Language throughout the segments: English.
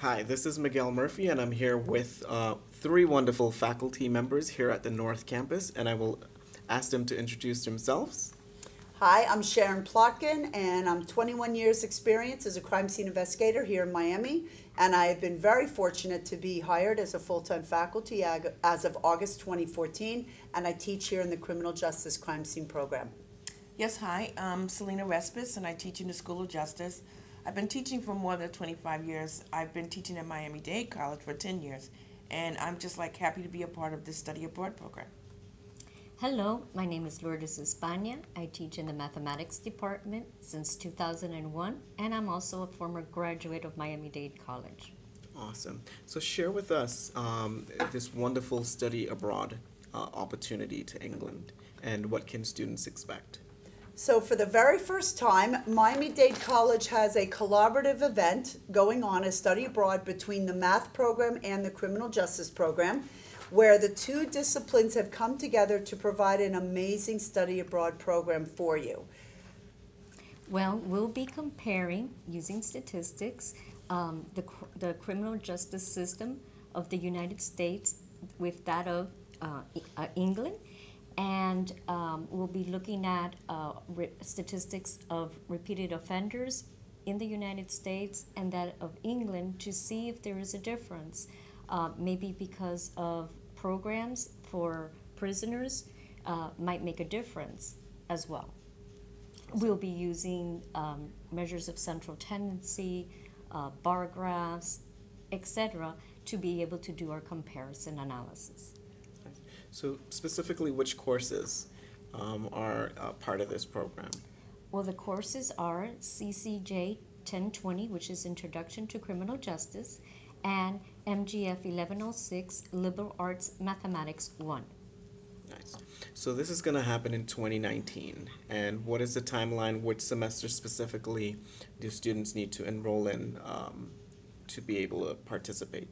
Hi, this is Miguel Murphy, and I'm here with uh, three wonderful faculty members here at the North Campus, and I will ask them to introduce themselves. Hi, I'm Sharon Plotkin, and I'm 21 years' experience as a crime scene investigator here in Miami. And I have been very fortunate to be hired as a full-time faculty ag- as of August 2014, and I teach here in the Criminal Justice Crime Scene Program. Yes, hi, I'm Selena Respass, and I teach in the School of Justice. I've been teaching for more than 25 years. I've been teaching at Miami Dade College for 10 years, and I'm just like happy to be a part of this study abroad program. Hello, my name is Lourdes Espana. I teach in the mathematics department since 2001, and I'm also a former graduate of Miami Dade College. Awesome. So, share with us um, this wonderful study abroad uh, opportunity to England, and what can students expect? So, for the very first time, Miami Dade College has a collaborative event going on, a study abroad between the math program and the criminal justice program, where the two disciplines have come together to provide an amazing study abroad program for you. Well, we'll be comparing, using statistics, um, the, the criminal justice system of the United States with that of uh, uh, England. And um, we'll be looking at uh, statistics of repeated offenders in the United States and that of England to see if there is a difference. Uh, maybe because of programs for prisoners uh, might make a difference as well. We'll be using um, measures of central tendency, uh, bar graphs, etc., to be able to do our comparison analysis. So, specifically, which courses um, are uh, part of this program? Well, the courses are CCJ 1020, which is Introduction to Criminal Justice, and MGF 1106, Liberal Arts Mathematics 1. Nice. So, this is going to happen in 2019. And what is the timeline? Which semester specifically do students need to enroll in um, to be able to participate?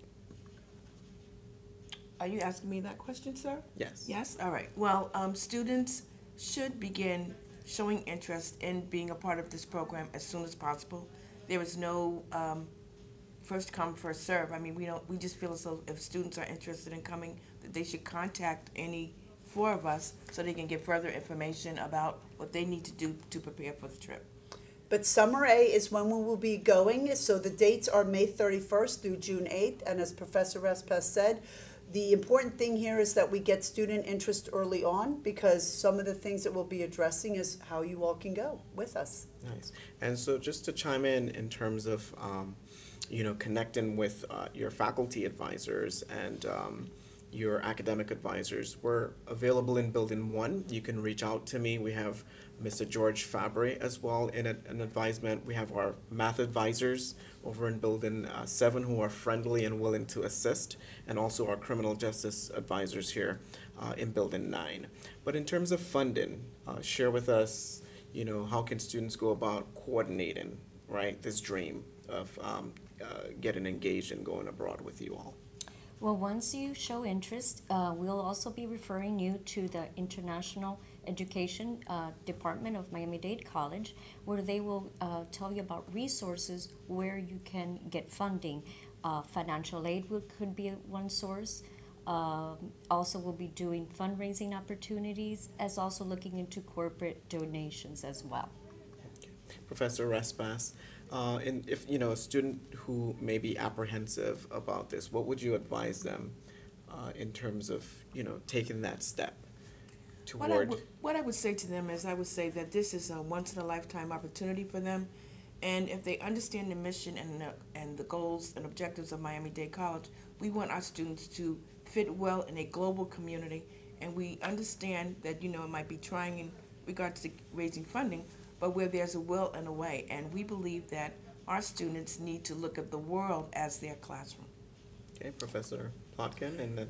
Are you asking me that question, sir? Yes. Yes? All right. Well, um, students should begin showing interest in being a part of this program as soon as possible. There is no um, first come, first serve. I mean, we don't. We just feel as though if students are interested in coming, that they should contact any four of us so they can get further information about what they need to do to prepare for the trip. But Summer A is when we will be going, so the dates are May 31st through June 8th. And as Professor Respass said, the important thing here is that we get student interest early on because some of the things that we'll be addressing is how you all can go with us. Nice. And so, just to chime in in terms of, um, you know, connecting with uh, your faculty advisors and um, your academic advisors, we're available in Building One. You can reach out to me. We have Mr. George Fabry as well in a, an advisement. We have our math advisors over in Building uh, Seven who are friendly and willing to assist, and also our criminal justice advisors here uh, in Building Nine. But in terms of funding, uh, share with us you know, how can students go about coordinating, right, this dream of um, uh, getting engaged and going abroad with you all? Well, once you show interest, uh, we'll also be referring you to the International Education uh, Department of Miami Dade College, where they will uh, tell you about resources where you can get funding. Uh, financial aid will, could be one source. Um, also, we'll be doing fundraising opportunities, as also looking into corporate donations as well. Professor Respass, uh, and if you know a student who may be apprehensive about this, what would you advise them uh, in terms of you know taking that step What I, toward? would, what I would say to them is, I would say that this is a once in a lifetime opportunity for them, and if they understand the mission and the, and the goals and objectives of Miami Dade College, we want our students to fit well in a global community, and we understand that you know it might be trying in regards to raising funding, but where there's a will and a way, and we believe that our students need to look at the world as their classroom. Okay, Professor Plotkin, and then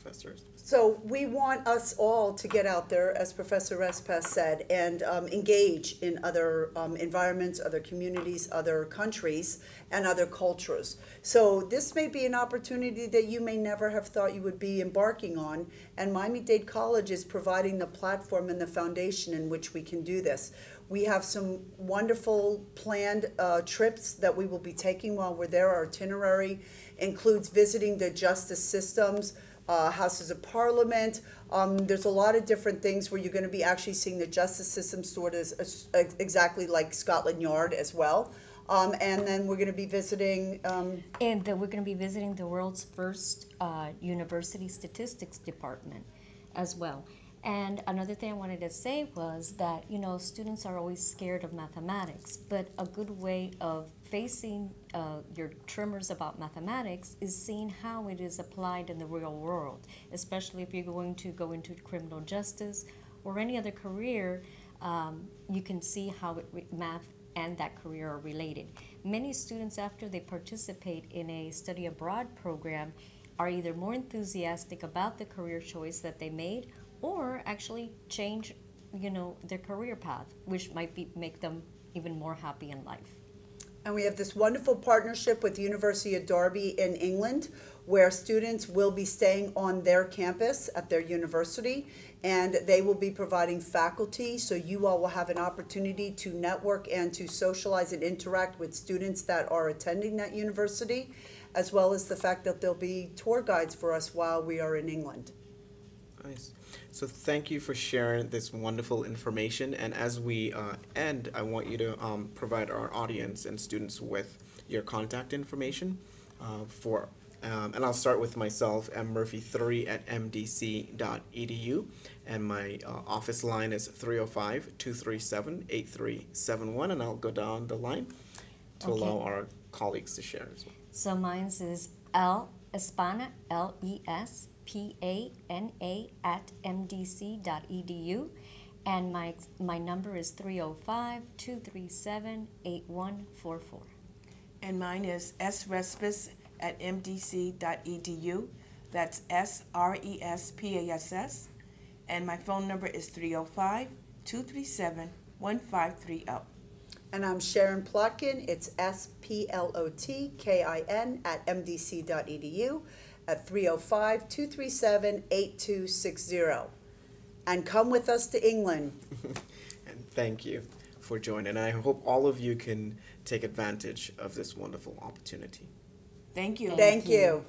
professors? So we want us all to get out there, as Professor Respass said, and um, engage in other um, environments, other communities, other countries, and other cultures. So this may be an opportunity that you may never have thought you would be embarking on, and Miami-Dade College is providing the platform and the foundation in which we can do this. We have some wonderful planned uh, trips that we will be taking while we're there. Our itinerary includes visiting the justice systems, uh, houses of parliament. Um, there's a lot of different things where you're going to be actually seeing the justice system sort of as- exactly like Scotland Yard as well. Um, and then we're going to be visiting. Um, And uh, we're going to be visiting the world's first uh, university statistics department as well. And another thing I wanted to say was that, you know, students are always scared of mathematics, but a good way of facing uh, your tremors about mathematics is seeing how it is applied in the real world, especially if you're going to go into criminal justice or any other career. Um, you can see how math and that career are related. Many students, after they participate in a study abroad program, are either more enthusiastic about the career choice that they made or actually change, you know, their career path, which might be, make them even more happy in life. And we have this wonderful partnership with the University of Derby in England, where students will be staying on their campus at their university, and they will be providing faculty, so you all will have an opportunity to network and to socialize and interact with students that are attending that university, as well as the fact that there'll be tour guides for us while we are in England. Nice. So thank you for sharing this wonderful information. And as we uh, end, I want you to um, provide our audience and students with your contact information uh, for. Um, and I'll start with myself, M Murphy3 at mdc.edu. And my uh, office line is 305 237 8371. And I'll go down the line to Okay. allow our colleagues to share as well. So mine's is L Espana, L E S P A N A at mdc.edu. And my, my number is 305 237 8144. And mine is srespass at mdc.edu. That's S R E S P A S S. And my phone number is 305 237 1530. And I'm Sharon Plotkin. It's S P L O T K I N at mdc.edu at 305 237 8260. And come with us to England. And thank you for joining. And I hope all of you can take advantage of this wonderful opportunity. Thank you. Thank you. you.